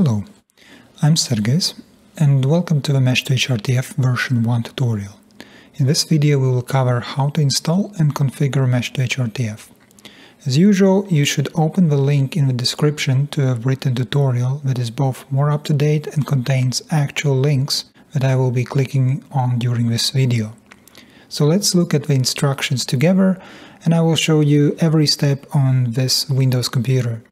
Hello, I'm Sergejs and welcome to the Mesh2HRTF version 1 tutorial. In this video we will cover how to install and configure Mesh2HRTF. As usual, you should open the link in the description to a written tutorial that is both more up-to-date and contains actual links that I will be clicking on during this video. So let's look at the instructions together and I will show you every step on this Windows computer.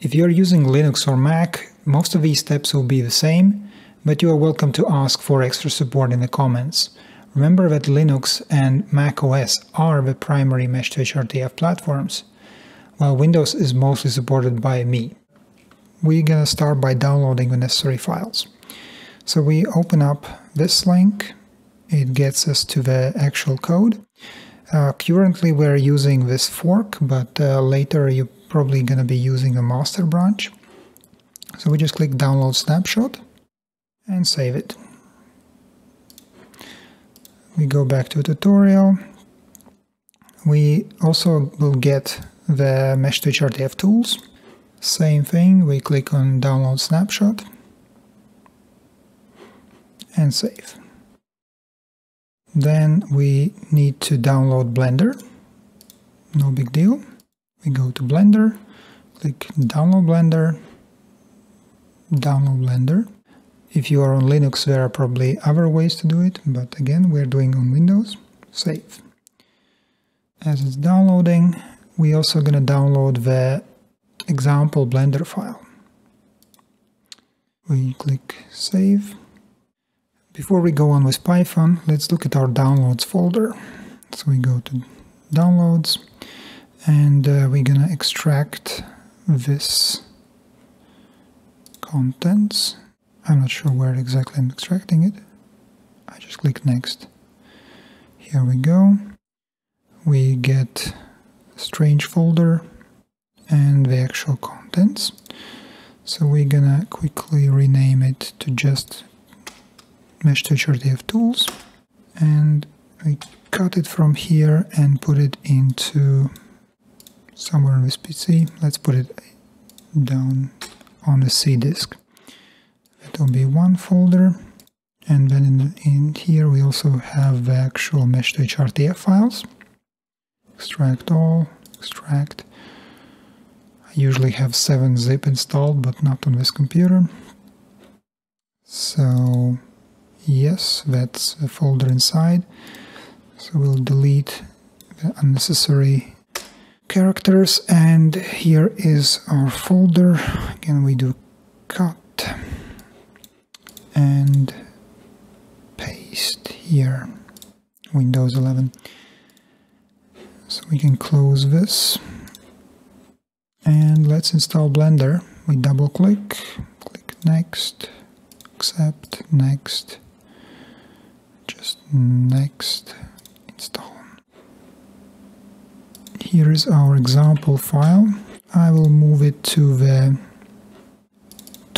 If you're using Linux or Mac, most of these steps will be the same, but you are welcome to ask for extra support in the comments. Remember that Linux and Mac OS are the primary Mesh2HRTF platforms, while Windows is mostly supported by me. We're gonna start by downloading the necessary files. So we open up this link, it gets us to the actual code. Uh, currently we're using this fork, but uh, later you're probably going to be using a master branch. So we just click download snapshot and save it. We go back to tutorial. We also will get the Mesh2HRTF tools. Same thing, we click on download snapshot and save. Then we need to download Blender. No big deal. We go to Blender, click download Blender, download Blender. If you are on Linux, there are probably other ways to do it, but again, we're doing on Windows. Save. As it's downloading, we're also going to download the example Blender file. We click Save. Before we go on with Python, let's look at our downloads folder. So we go to Downloads, and uh, we're gonna extract this contents. I'm not sure where exactly I'm extracting it. I just click next. Here we go. We get strange folder and the actual contents. So we're gonna quickly rename it to just Mesh2HRTF tools and we cut it from here and put it into somewhere on this PC. Let's put it down on the C disk. It will be one folder and then in, in here we also have the actual Mesh2HRTF files. Extract all, extract. I usually have 7-zip installed but not on this computer. So yes, that's the folder inside. So we'll delete the unnecessary characters and here is our folder again we do cut and paste here Windows 11 so we can close this. And let's install Blender. We double click click next accept next just next install. Here is our example file. I will move it to the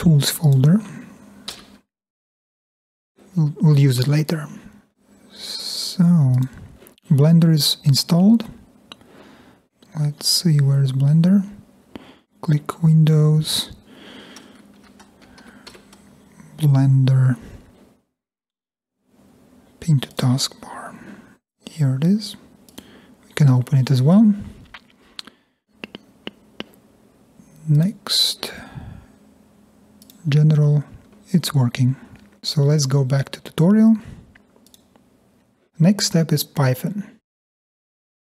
tools folder. We'll, use it later. So, Blender is installed. Let's see where is Blender. Click Windows, Blender, pin to taskbar. Here it is We can open it as well. Next, general, it's working. So let's go back to tutorial. Next step is Python.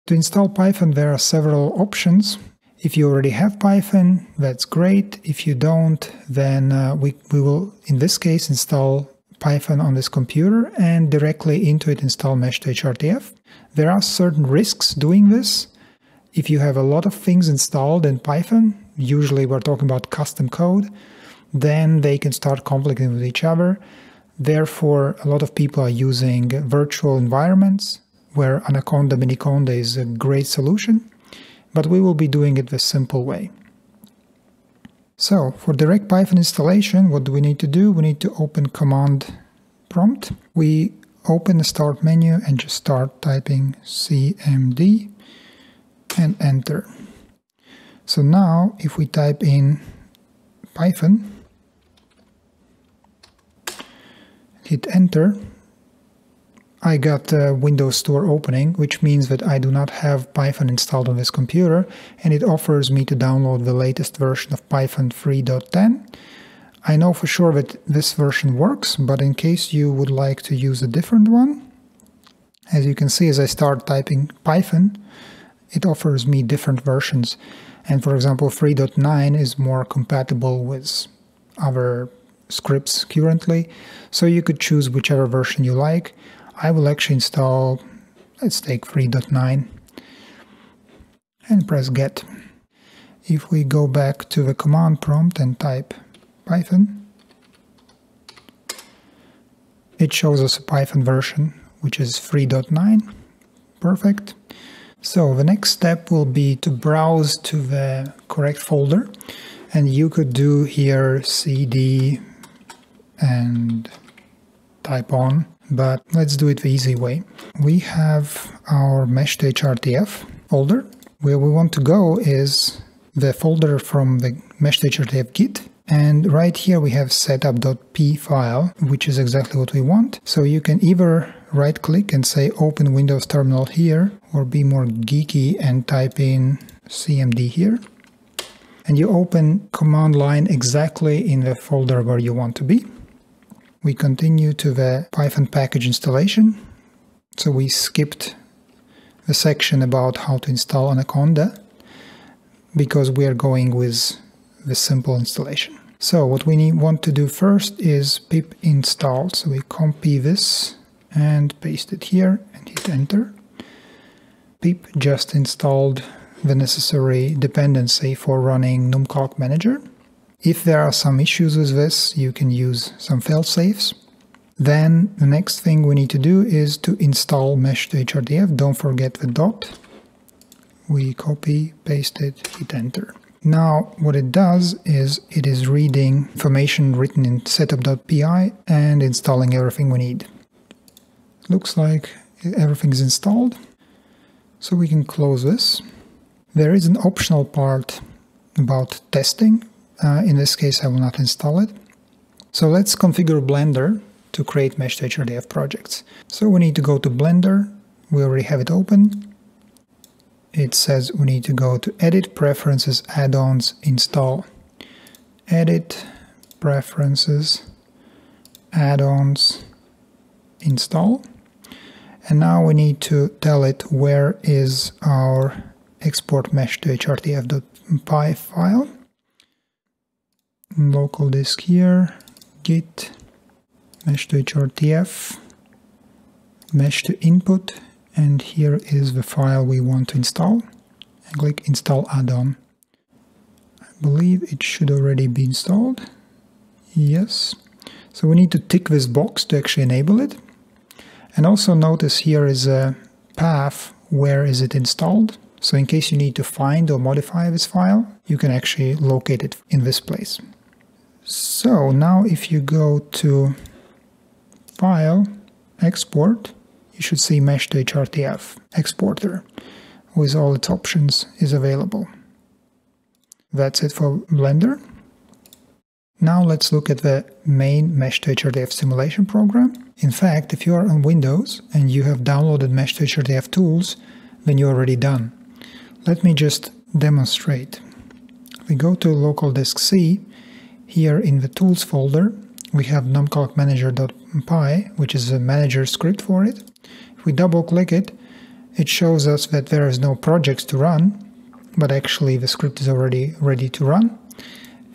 To install Python there are several options. If you already have Python, that's great. If you don't, then uh, we, we will, in this case, install Python on this computer and directly into it install Mesh2HRTF. There are certain risks doing this. If you have a lot of things installed in Python, usually we're talking about custom code, then they can start conflicting with each other. Therefore, a lot of people are using virtual environments where Anaconda Miniconda is a great solution, but we will be doing it the simple way. So, for direct Python installation, what do we need to do? We need to open command prompt. We open the start menu and just start typing cmd and enter. So now if we type in Python, hit enter, I got the Windows Store opening, which means that I do not have Python installed on this computer, and it offers me to download the latest version of Python 3.10. I know for sure that this version works, but in case you would like to use a different one, as you can see as I start typing Python, it offers me different versions. And for example, 3.9 is more compatible with other scripts currently, so you could choose whichever version you like. I will actually install, let's take 3.9 and press get. If we go back to the command prompt and type Python, it shows us a Python version which is 3.9. Perfect. So the next step will be to browse to the correct folder and you could do here cd and type on but let's do it the easy way. We have our mesh-to-hrtf folder. Where we want to go is the folder from the mesh-to-hrtf git and right here we have setup.py file, which is exactly what we want. So you can either right click and say open Windows terminal here or be more geeky and type in cmd here. And you open command line exactly in the folder where you want to be. We continue to the Python package installation. So we skipped the section about how to install Anaconda because we are going with the simple installation. So what we need, want to do first is pip install. So we copy this and paste it here and hit enter. pip just installed the necessary dependency for running numcalc manager. If there are some issues with this, you can use some fail-safes. Then the next thing we need to do is to install mesh to HRTF. Don't forget the dot. We copy, paste it, hit enter. Now what it does is it is reading information written in setup.py and installing everything we need. Looks like everything is installed. So we can close this. There is an optional part about testing uh, in this case, I will not install it. So let's configure Blender to create Mesh to HRTF projects. So we need to go to Blender. We already have it open. It says we need to go to Edit, Preferences, Add-ons, Install. Edit, Preferences, Add-ons, Install. And now we need to tell it where is our export mesh to hrtf.py file local disk here, git, mesh to hrtf, mesh to input, and here is the file we want to install. And click install add-on. I believe it should already be installed. Yes. So we need to tick this box to actually enable it. And also notice here is a path where is it installed. So in case you need to find or modify this file, you can actually locate it in this place. So now if you go to File, Export, you should see Mesh to HRTF Exporter with all its options is available. That's it for Blender. Now let's look at the main Mesh to HRTF simulation program. In fact, if you are on Windows and you have downloaded Mesh to HRTF tools, then you're already done. Let me just demonstrate. We go to local disk C here in the tools folder, we have numcalcmanager.py, which is a manager script for it. If we double click it, it shows us that there is no projects to run, but actually the script is already ready to run.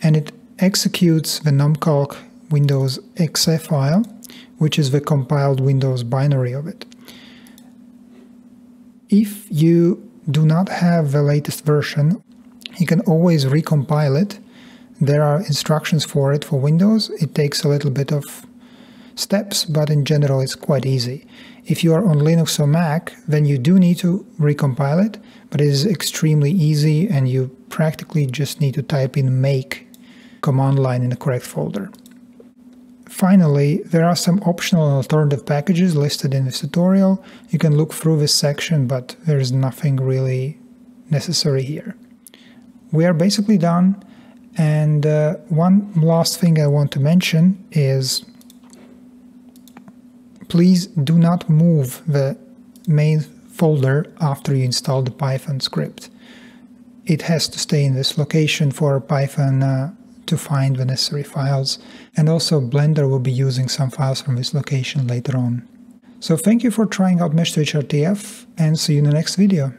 And it executes the numcalc Windows exe file, which is the compiled Windows binary of it. If you do not have the latest version, you can always recompile it there are instructions for it for Windows. It takes a little bit of steps, but in general it's quite easy. If you are on Linux or Mac, then you do need to recompile it, but it is extremely easy and you practically just need to type in make command line in the correct folder. Finally, there are some optional and alternative packages listed in this tutorial. You can look through this section, but there is nothing really necessary here. We are basically done. And uh, one last thing I want to mention is please do not move the main folder after you install the Python script. It has to stay in this location for Python uh, to find the necessary files, and also Blender will be using some files from this location later on. So thank you for trying out Mesh2HRTF, and see you in the next video.